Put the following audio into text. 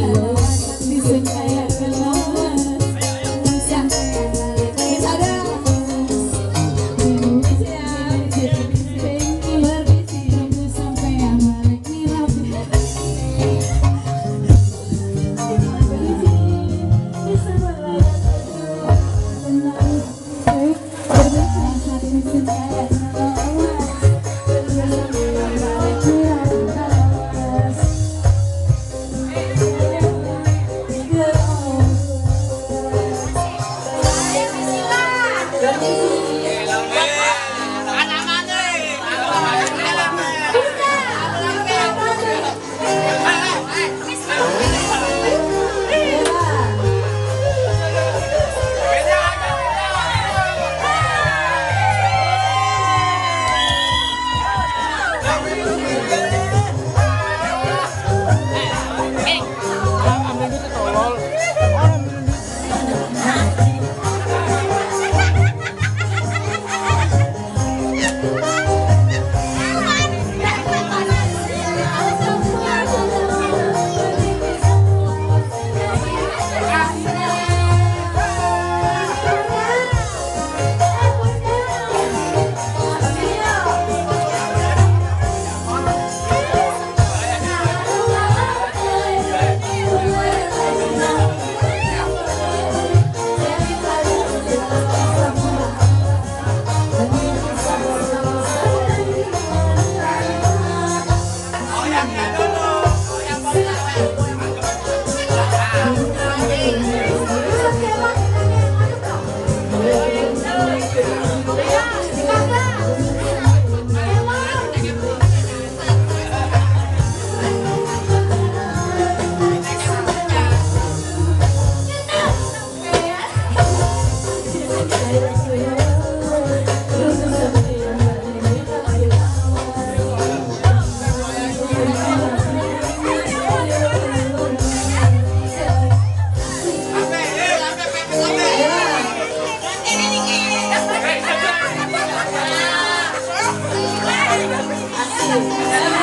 love Amen.